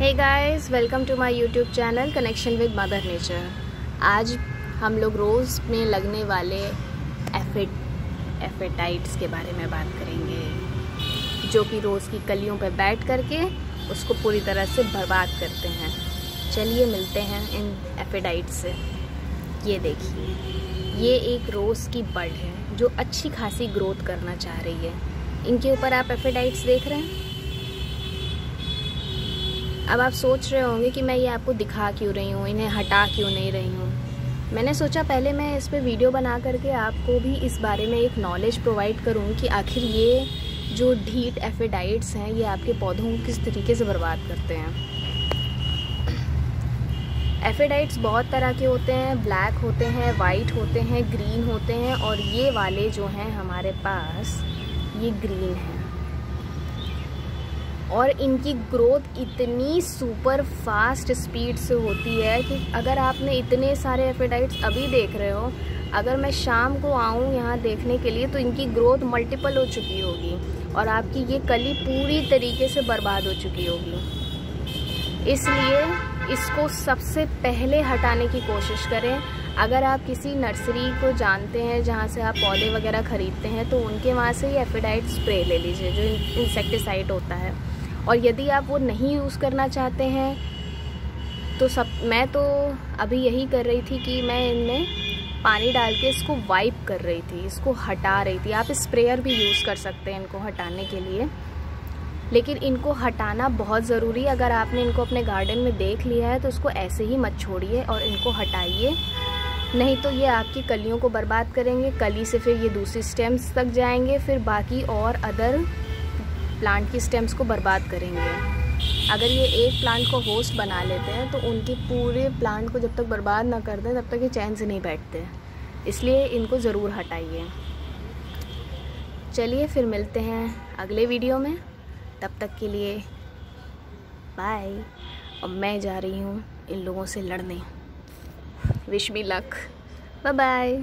Hey guys welcome to my YouTube channel connection with mother nature आज हम लोग रोज़ में लगने वाले एफिड एफेटाइट्स के बारे में बात करेंगे, जो कि रोज़ की कलियों पर बैठ करके उसको पूरी तरह से बर्बाद करते हैं। चलिए मिलते हैं इन एफेडाइट से। ये देखिए, ये एक रोज़ की बर्ड है, जो अच्छी खासी ग्रोथ करना चाह रही है। इनके ऊपर आप एफेडाइट्स देख रहे हैं? अब आप सोच रहे होंगे कि मैं ये आपको दिखा क्यों रही हूँ, इन्हें हटा क्यों नहीं रही हूँ? मैंने सोचा पहले मैं इस पर वीडियो बना करके आपको भी इस बारे में एक नॉलेज प्रोवाइड करूँ कि आखिर ये जो ढीट एफेडाइट्स हैं, ये आपके पौधों को किस तरीके से बर्बाद करते हैं? एफेडाइट्स बहुत तरह के होते हैं ब्लैक होते हैं वाइट होते हैं ग्रीन होते हैं और ये वाले जो हैं हमारे पास, ये ग्रीन हैं। और इनकी ग्रोथ इतनी सुपर फास्ट स्पीड से होती है कि अगर आपने इतने सारे एफेडाइट्स अभी देख रहे हो, अगर मैं शाम को आऊँ यहाँ देखने के लिए तो इनकी ग्रोथ मल्टीपल हो चुकी होगी और आपकी ये कली पूरी तरीके से बर्बाद हो चुकी होगी। इसलिए इसको सबसे पहले हटाने की कोशिश करें। अगर आप किसी नर्सरी को जानते हैं, जहाँ से आप पौधे वगैरह ख़रीदते हैं तो उनके वहाँ से ही एफिडाइट स्प्रे ले लीजिए, जो इंसेक्टिसाइड होता है। और यदि आप वो नहीं यूज़ करना चाहते हैं तो सब, मैं तो अभी यही कर रही थी कि मैं इनमें पानी डाल के इसको वाइप कर रही थी, इसको हटा रही थी। आप स्प्रेयर भी यूज़ कर सकते हैं इनको हटाने के लिए। लेकिन इनको हटाना बहुत ज़रूरी है। अगर आपने इनको अपने गार्डन में देख लिया है तो उसको ऐसे ही मत छोड़िए और इनको हटाइए। नहीं तो ये आपकी कलियों को बर्बाद करेंगे, कली से फिर ये दूसरी स्टेम्स तक जाएँगे, फिर बाकी और अदर प्लांट की स्टेम्स को बर्बाद करेंगे। अगर ये एक प्लांट को होस्ट बना लेते हैं तो उनके पूरे प्लांट को जब तक बर्बाद ना कर दें, तब तक ये चैन से नहीं बैठते। इसलिए इनको ज़रूर हटाइए। चलिए फिर मिलते हैं अगले वीडियो में। तब तक के लिए बाय और मैं जा रही हूँ इन लोगों से लड़ने। Wish me luck bye bye